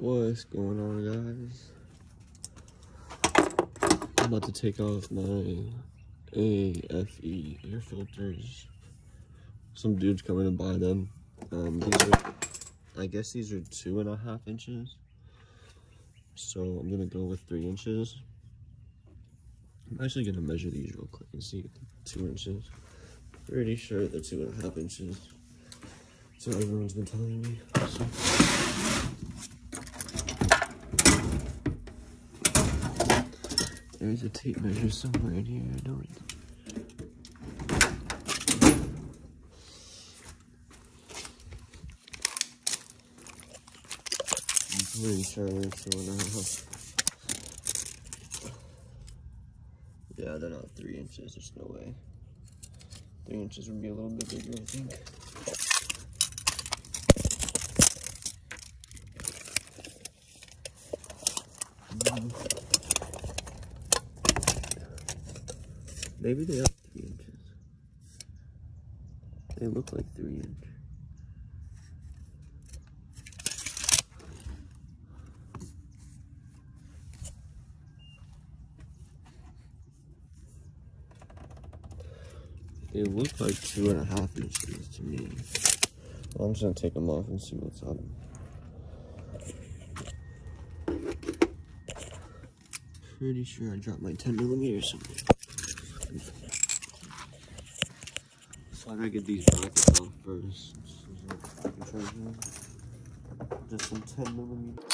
What's going on, guys? I'm about to take off my AFE air filters. Some dude's coming to buy them. Um, these are, I guess these are two and a half inches. So I'm gonna go with three inches. I'm actually gonna measure these real quick and see two inches. Pretty sure they're two and a half inches. So everyone's been telling me. So. There's a tape measure somewhere in here. I it. I'm pretty sure a half. Yeah, they're not three inches. There's no way. Three inches would be a little bit bigger, I think. Mm-hmm. Maybe they are three inches. They look like three inch. They look like two and a half inches to me. Well, I'm just gonna take them off and see what's on them. Pretty sure I dropped my 10 millimeter somewhere. So I gotta get these brackets off first. Just some 10 millimeter.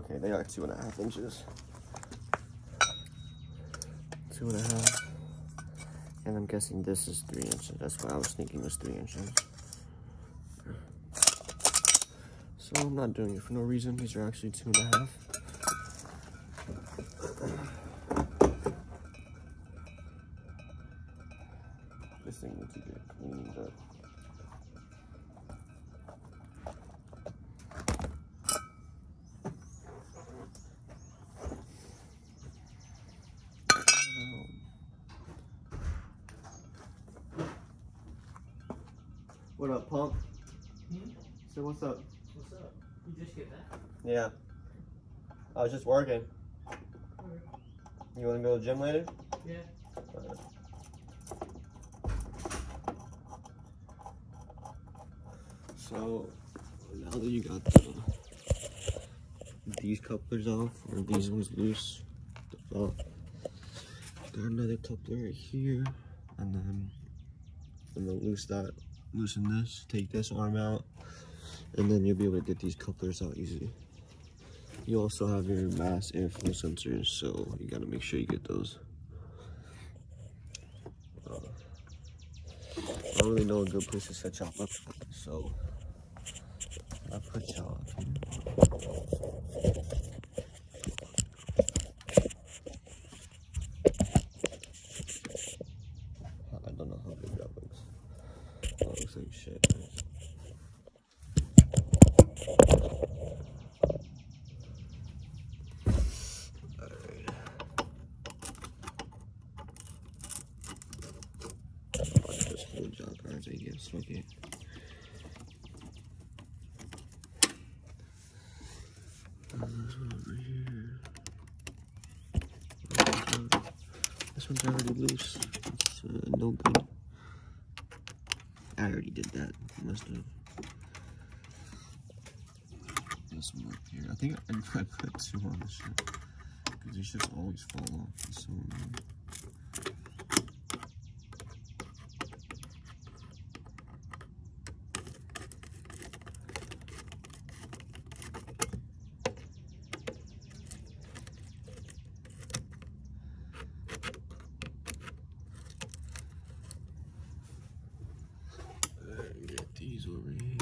Okay, they are two and a half inches. Two and a half. And I'm guessing this is three inches. That's what I was thinking was three inches. So I'm not doing it for no reason. These are actually two and a half. What up, pump? Hmm? So what's up? What's up? You just get that? Yeah. I was just working. You want to go to the gym later? Yeah. So now that you got the, these couplers off, or these ones loose, got another coupler right here, and then I'm gonna loose that, loosen this, take this arm out, and then you'll be able to get these couplers out easy. You also have your mass airflow sensors, so you gotta make sure you get those. Uh, I don't really know a good place to set y'all up, so I'll put y'all up here. I don't know how big that looks. That looks like shit. Alright. I'll just hold job cards, I guess. Fuck it. Uh, This one over here. This one's already loose. It's uh, no good. I already did that. Must have. This one up here. I put two on this shit. Because these shits always fall off. It's so. Alright, get these over here.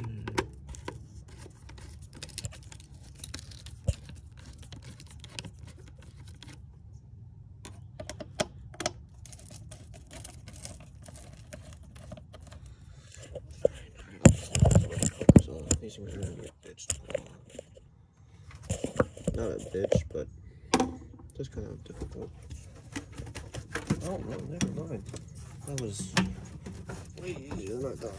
So these are gonna get ditched. A bitch, but just kind of difficult. Oh no, never mind. That was way easier than I thought.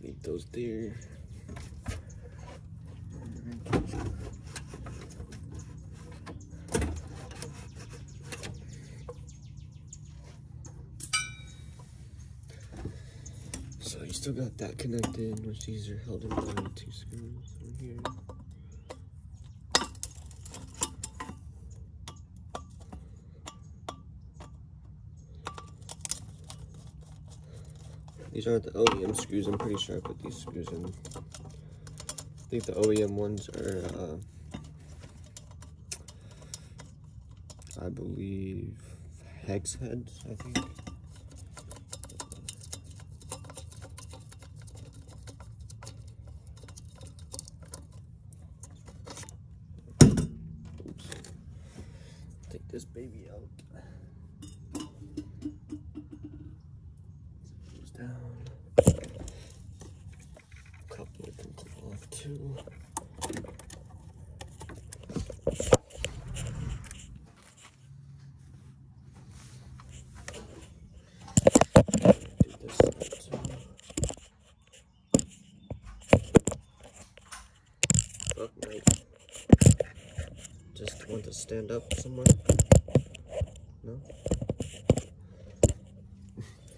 Need those there. So you still got that connected, which these are held in by two screws over here. These aren't the OEM screws. I'm pretty sure I put these screws in. I think the OEM ones are, uh, I believe, hex heads, I think. Oops. Take this baby out. Goes down. Couple of them come off too. Do this side too. Fuck, mate. Just want to stand up somewhere? No?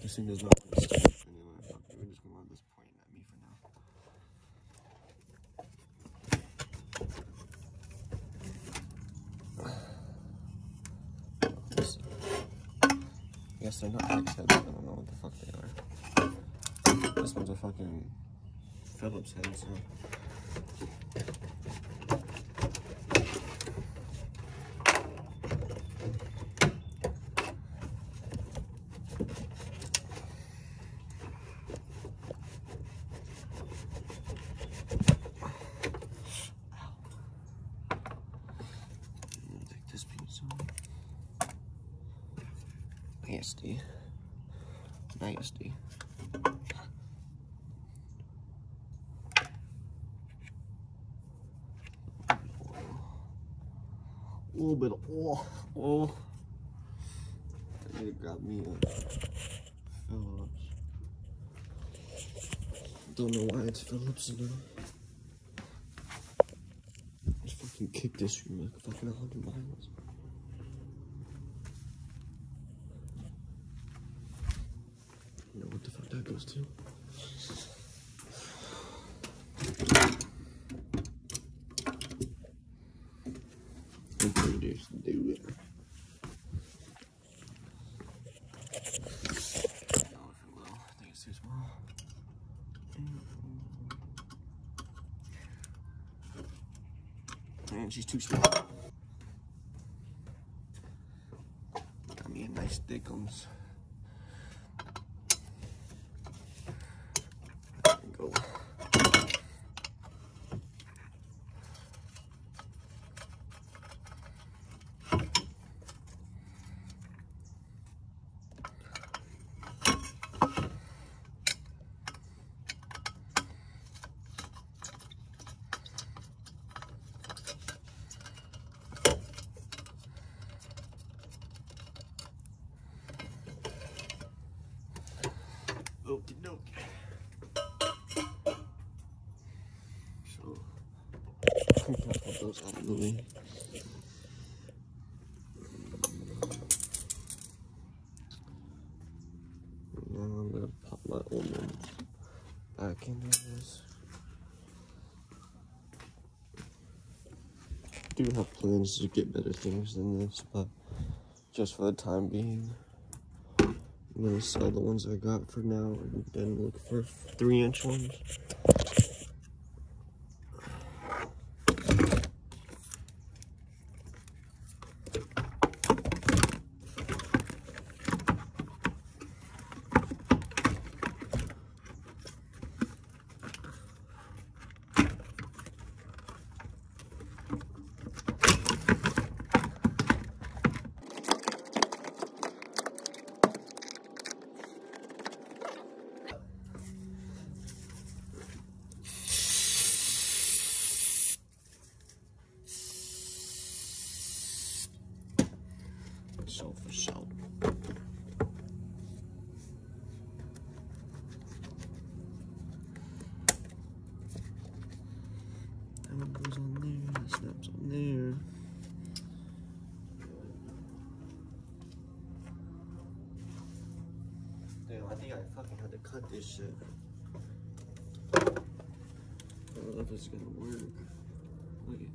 This thing does not want to stand up anywhere. We're just gonna let this point at me for now. This- I guess they're not hex heads. I don't know what the fuck they are. This one's a fucking Phillips head, so. I'm gonna take this piece off. Nasty. Nasty. A little bit of oil. oil. I need to grab me a Phillips. Don't know why it's Phillips though. Just fucking kick this room like fucking 100 miles. You know what the fuck that goes to? I'm do it. And she's too small. Got me a nice dickums. Go. Now I'm gonna pop my old ones back into this. I Do have plans to get better things than this, but just for the time being. I'm gonna sell the ones I got for now and then look for three inch ones. So for so. That one goes on there, that snaps on there. Damn, I think I fucking had to cut this shit. I don't know if it's gonna work. Look at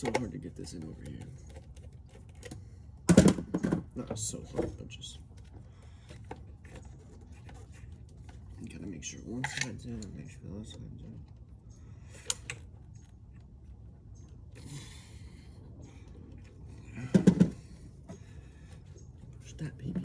so hard to get this in over here. Not so hard, but just. Gotta make sure one side's in, and make sure the other side's in. Push that baby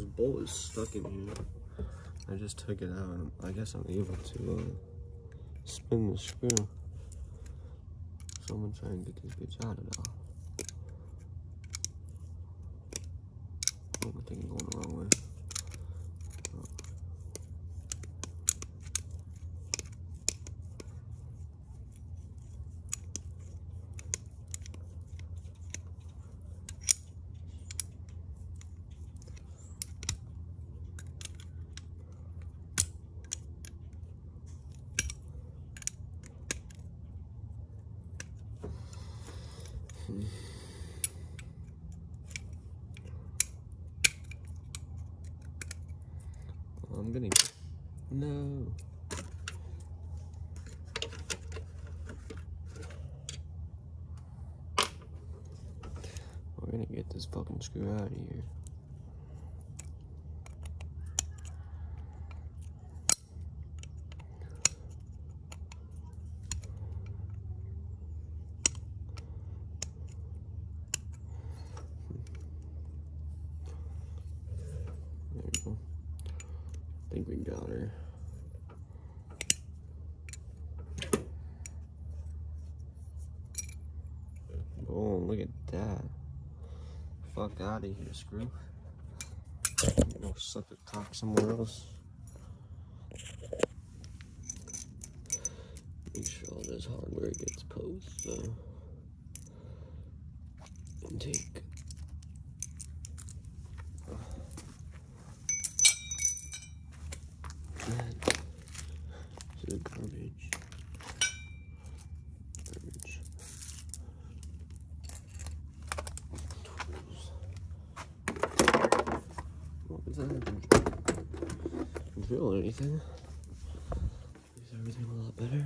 this bolt is stuck in here. I just took it out I guess I'm able to uh, spin the screw. So I'm gonna try and get this bitch out of now. Oh, I think I'm going the wrong way. I'm gonna. No. We're gonna get this fucking screw out of here. There we go. I think we got her. Oh, look at that. Fuck out of here, screw. Go suck the cock somewhere else. Make sure all this hardware gets posed, so. And take that to the garbage. Garbage. Tools. What was that? Or everything a lot better.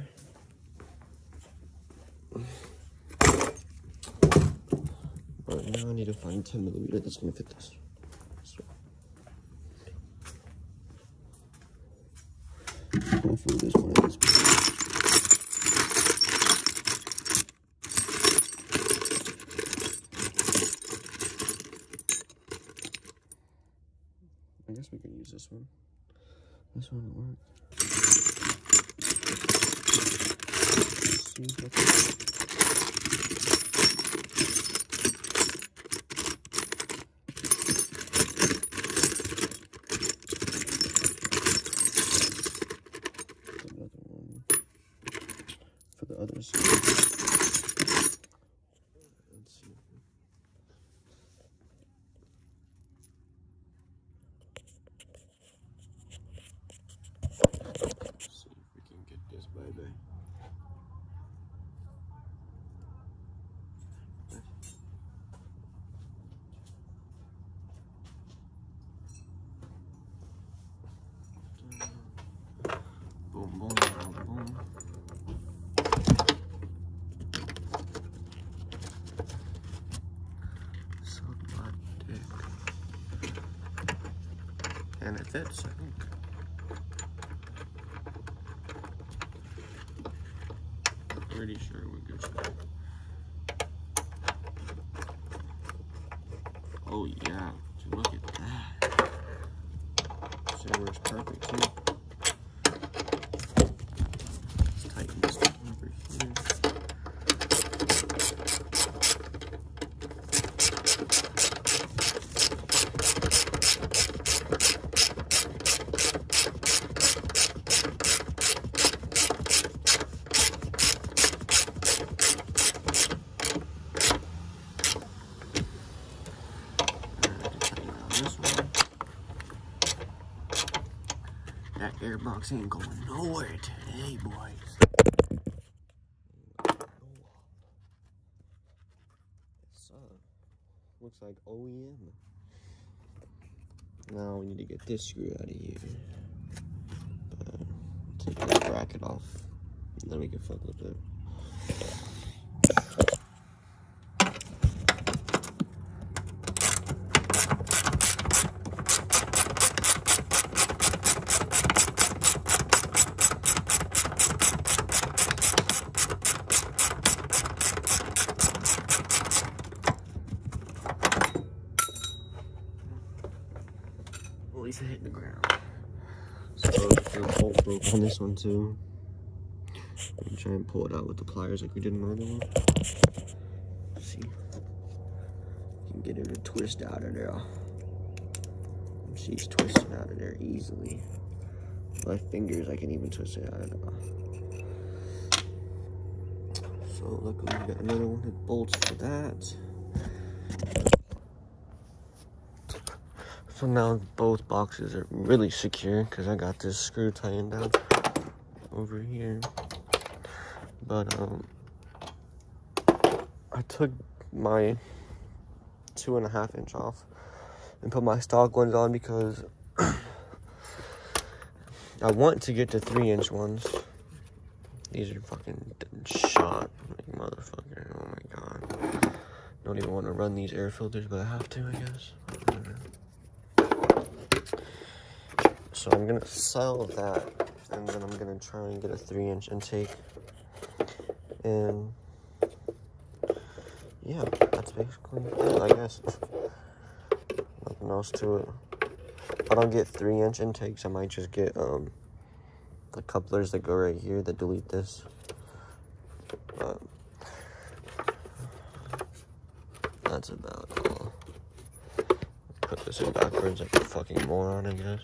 Alright, now I need to find 10 millimeter that's gonna fit this. Hopefully there's one of these. I guess we can use this one. This one will work. Let's see if I can- another one for the other side. Let's see. Let's see if we can get this baby. Boom, boom, boom, boom. Suck my dick. And it fits, I think. Pretty sure we're good. Oh yeah, look at that. So works perfect too. Let's tighten this down over here. Alright, tighten down this one. Airbox ain't going nowhere today, boys. So, looks like OEM. Now we need to get this screw out of here. Uh, take this bracket off. And then we can fuck with it. the bolt broke on this one too. And try and pull it out with the pliers like we did in the other one. See, you can get her to twist out of there. She's twisting out of there easily. My fingers, I can even twist it out of there. So luckily we got another one that bolts for that. So now both boxes are really secure because I got this screw tightened down over here. But um, I took my two and a half inch off and put my stock ones on because I want to get to three inch ones. These are fucking shot, like motherfucker. Oh my god. Don't even want to run these air filters, but I have to, I guess. So I'm gonna sell that, and then I'm gonna try and get a three inch intake. And yeah, that's basically it, I guess. Nothing else to it. If I don't get three inch intakes, I might just get um the couplers that go right here that delete this. But that's about all. Put this in backwards like a fucking moron, I guess.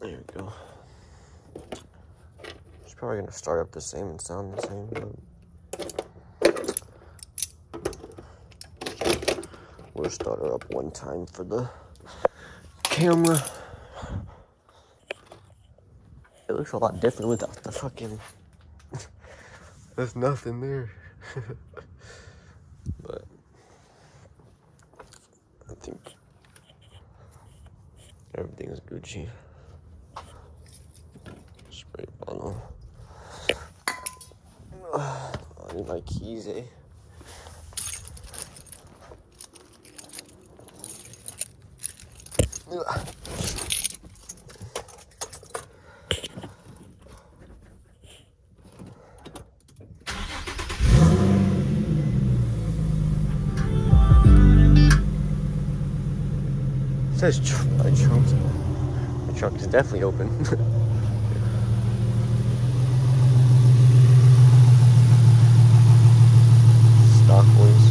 There we go. It's probably gonna start up the same and sound the same, but we'll start her up one time for the camera. It looks a lot different without the fucking. There's nothing there. but I think everything's Gucci. I need my keys, eh? Ugh. It says tr my trunk's my trunk is definitely open. Stock boys.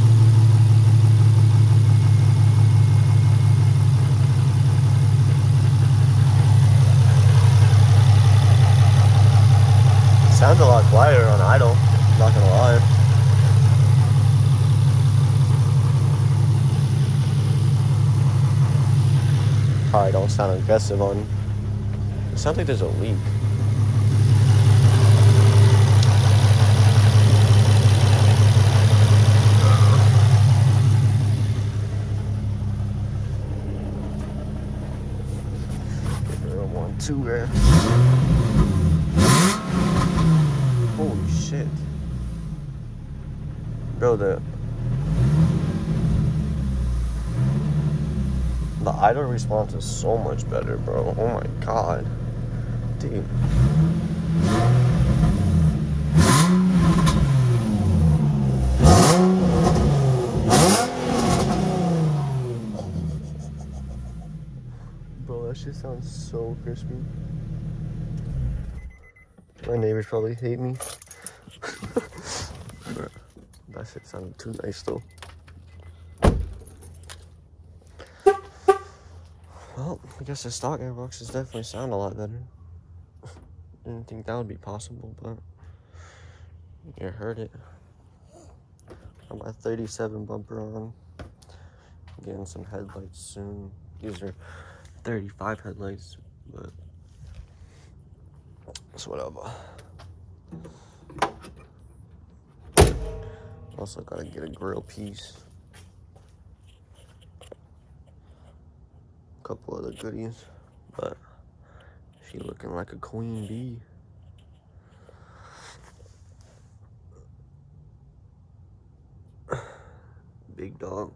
Sounds a lot quieter on idle, not gonna lie. Probably don't sound aggressive on. It sounds like there's a leak. There. Uh, Holy shit. Bro, the the idle response is so much better, bro. Oh my god. Dude. Bro, that shit sounds so crispy. My neighbors probably hate me. That shit sounded too nice though. Well, I guess the stock airboxes definitely sound a lot better. Didn't think that would be possible, but you heard it. Got my 37 bumper on. Getting some headlights soon. These are 35 headlights, but it's whatever. Also gotta get a grill piece. Couple other goodies, but she looking like a queen bee. Big dog.